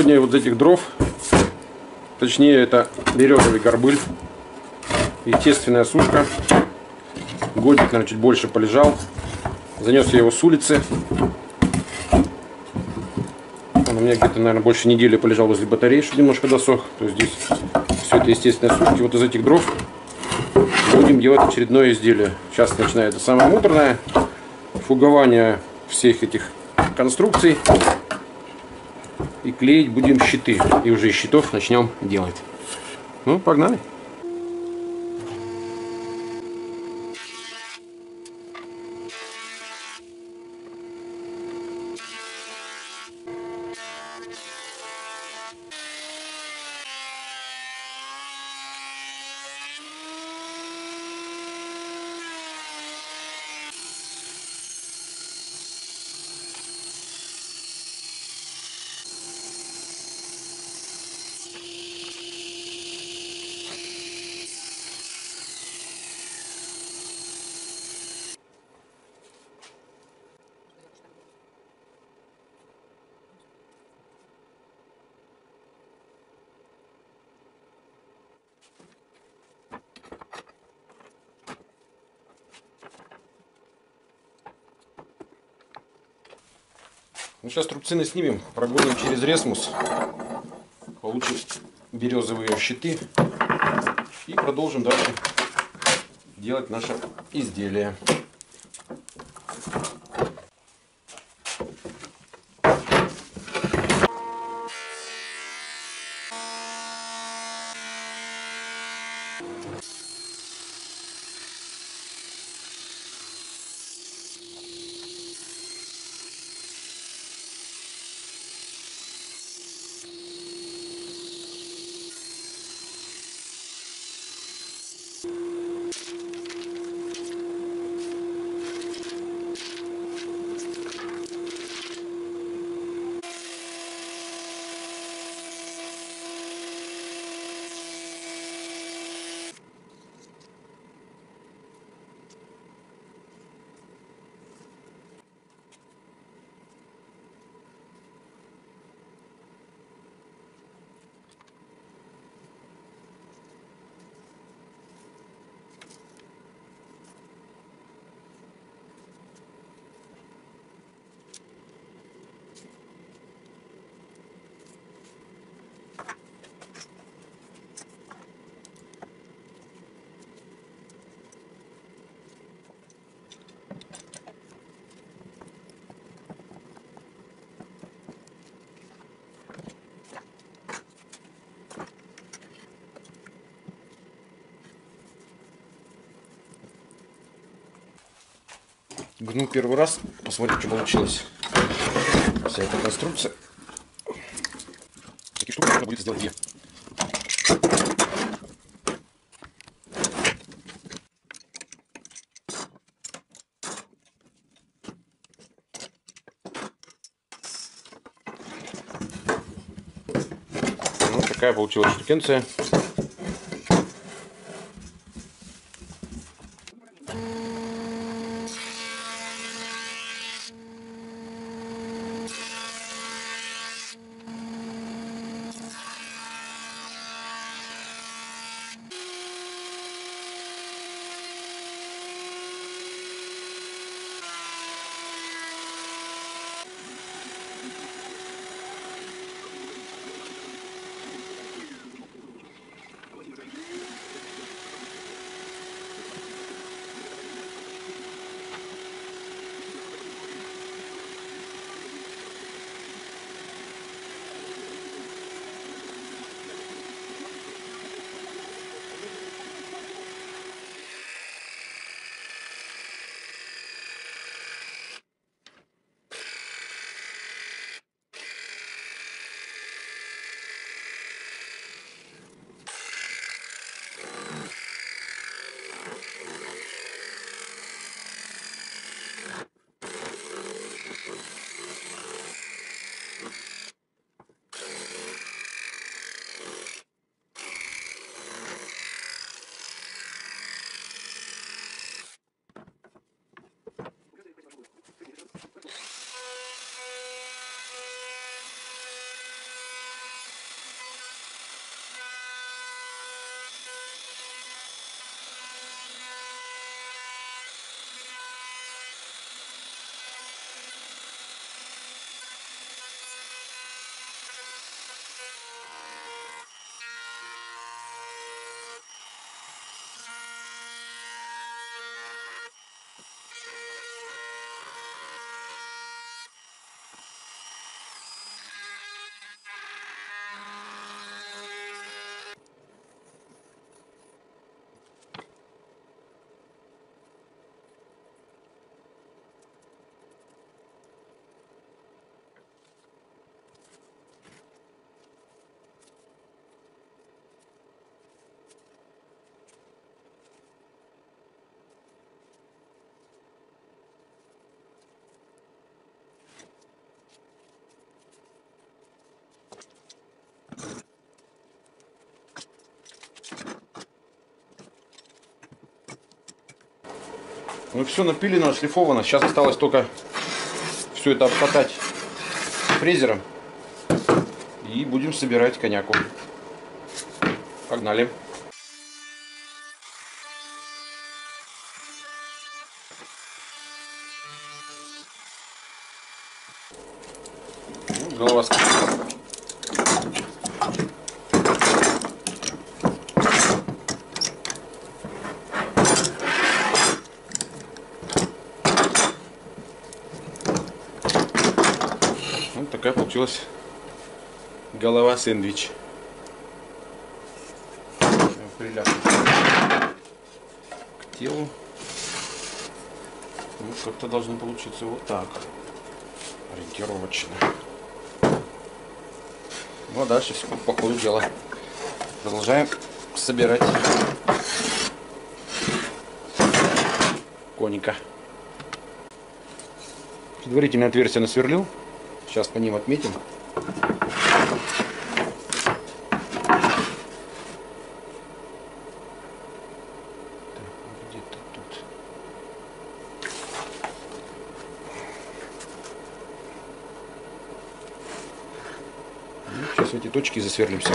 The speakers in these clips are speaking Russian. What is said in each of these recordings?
сегодня вот этих дров, точнее это березовый горбыль, естественная сушка. Годик, наверное, чуть больше полежал. Занес я его с улицы. Он у меня где-то, наверное, больше недели полежал возле батареи, чтобы немножко досох. То есть здесь все это естественные сушки. Вот из этих дров будем делать очередное изделие. Сейчас начинается самое муторное. Фугование всех этих конструкций. И клеить будем щиты. И уже из щитов начнем делать. Ну, погнали. Ну, сейчас трубцины снимем, прогоним через ресмус, получим березовые щиты и продолжим дальше делать наше изделие. Гну первый раз, посмотрим, что получилось. Вся эта конструкция. Такие штуки можно будет сделать две. Вот такая получилась штукенция. Ну все напилено, отшлифовано. Сейчас осталось только все это обкатать фрезером. И будем собирать коньяку. Погнали. Ну, голова. Вот такая получилась голова сэндвич. Приляпнем к телу. Ну, как-то должно получиться вот так. Ориентировочно. Ну а дальше все по ходу дела. Продолжаем собирать коника. Предварительное отверстие насверлил. Сейчас по ним отметим. Тут. Ну, Сейчас эти точки засверлимся.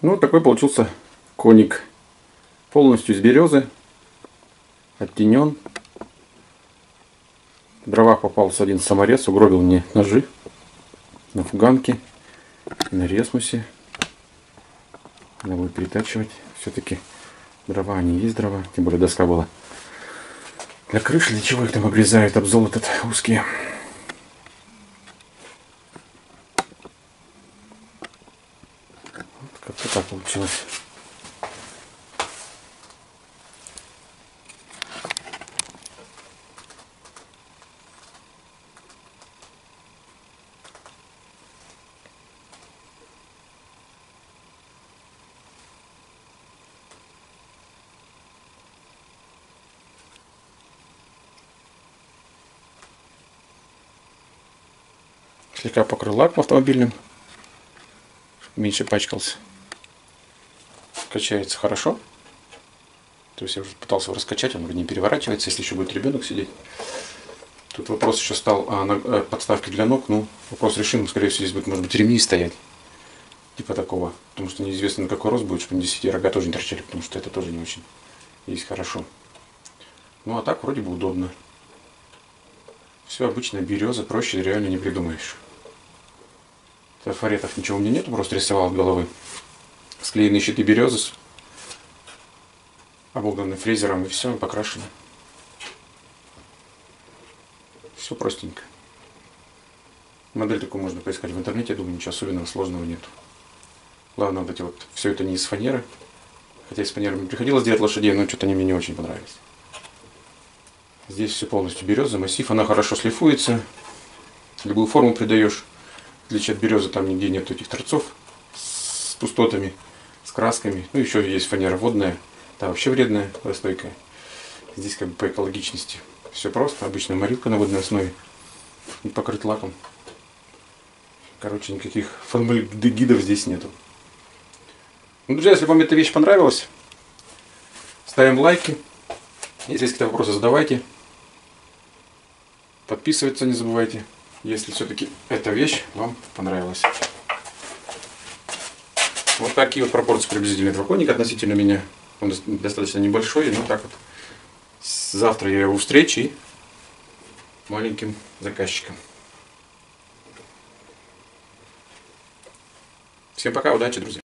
Ну, такой получился коник. Полностью из березы. Оттенен. В дровах попался один саморез, угробил мне ножи на фуганке, на ресмусе. Надо будет перетачивать. Все-таки дрова, они есть дрова. Тем более доска была. Для крыши, для чего их там обрезают, обзол этот узкие. Вот так получилось. Слегка покрыл лаком автомобильным, чтобы меньше пачкался. Качается хорошо. То есть я уже пытался его раскачать, он вроде не переворачивается, если еще будет ребенок сидеть. Тут вопрос еще стал о а, подставке для ног. Ну, вопрос решим. Скорее всего, здесь будет, может быть, ремни стоять. Типа такого. Потому что неизвестно, на какой рост будет, чтобы здесь эти рога тоже не торчали, потому что это тоже не очень есть хорошо. Ну, а так вроде бы удобно. Все обычная береза, проще реально не придумаешь. Трафаретов ничего у меня нету, просто рисовал головы. Склеенные щиты березы, обогнаны фрезером и все, покрашено. Все простенько. Модель такую можно поискать в интернете, я думаю, ничего особенного сложного нет. Главное, вот эти вот, все это не из фанеры. Хотя из фанеры мне приходилось делать лошадей, но что-то они мне не очень понравились. Здесь все полностью береза, массив, она хорошо шлифуется. Любую форму придаешь. В отличие от березы, там нигде нет этих торцов с пустотами, с красками. Ну, еще есть фанера водная, та вообще вредная, стойкая. Здесь как бы по экологичности. Все просто, обычная морилка на водной основе и покрыт лаком. Короче, никаких формальдегидов здесь нету. Ну, друзья, если вам эта вещь понравилась, ставим лайки. Если есть какие-то вопросы, задавайте. Подписываться не забывайте если все-таки эта вещь вам понравилась. Вот такие вот пропорции приблизительно коника относительно меня. Он достаточно небольшой, но так вот. Завтра я его встречу и маленьким заказчиком. Всем пока, удачи, друзья.